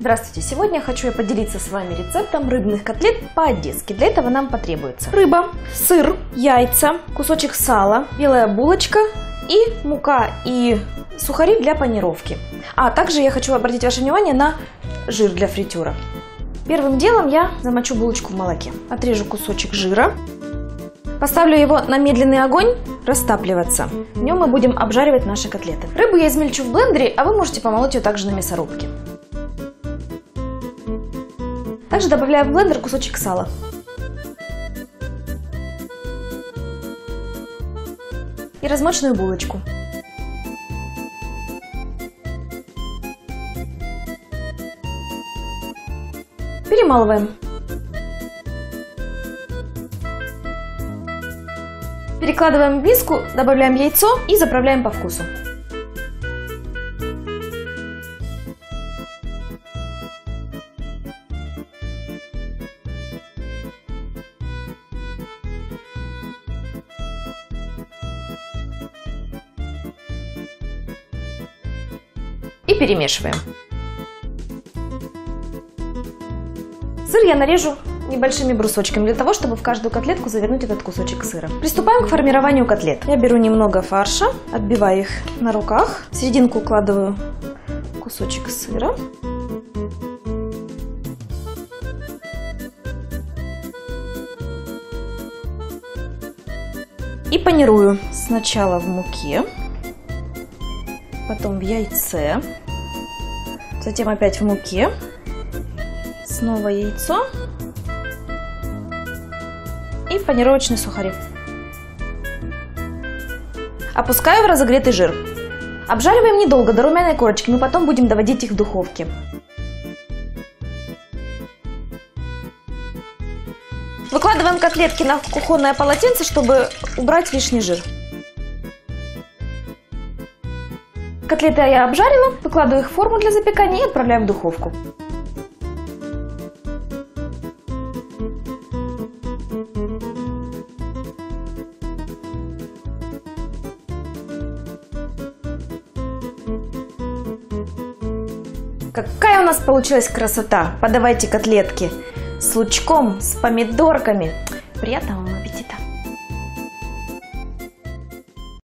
Здравствуйте! Сегодня я хочу поделиться с вами рецептом рыбных котлет по-одесски. Для этого нам потребуется рыба, сыр, яйца, кусочек сала, белая булочка и мука и сухари для панировки. А также я хочу обратить ваше внимание на жир для фритюра. Первым делом я замочу булочку в молоке. Отрежу кусочек жира. Поставлю его на медленный огонь растапливаться. В нем мы будем обжаривать наши котлеты. Рыбу я измельчу в блендере, а вы можете помолоть ее также на мясорубке. Также добавляю в блендер кусочек сала. И размоченную булочку. Перемалываем. Перекладываем в миску, добавляем яйцо и заправляем по вкусу. И перемешиваем. Сыр я нарежу небольшими брусочками, для того, чтобы в каждую котлетку завернуть этот кусочек сыра. Приступаем к формированию котлет. Я беру немного фарша, отбиваю их на руках, в серединку укладываю кусочек сыра. И панирую сначала в муке, потом в яйце, затем опять в муке, снова яйцо и панировочные сухари. Опускаю в разогретый жир. Обжариваем недолго, до румяной корочки, мы потом будем доводить их в духовке. Выкладываем котлетки на кухонное полотенце, чтобы убрать лишний жир. Котлеты я обжарила, выкладываю их в форму для запекания и отправляю в духовку. Какая у нас получилась красота! Подавайте котлетки с лучком, с помидорками. Приятного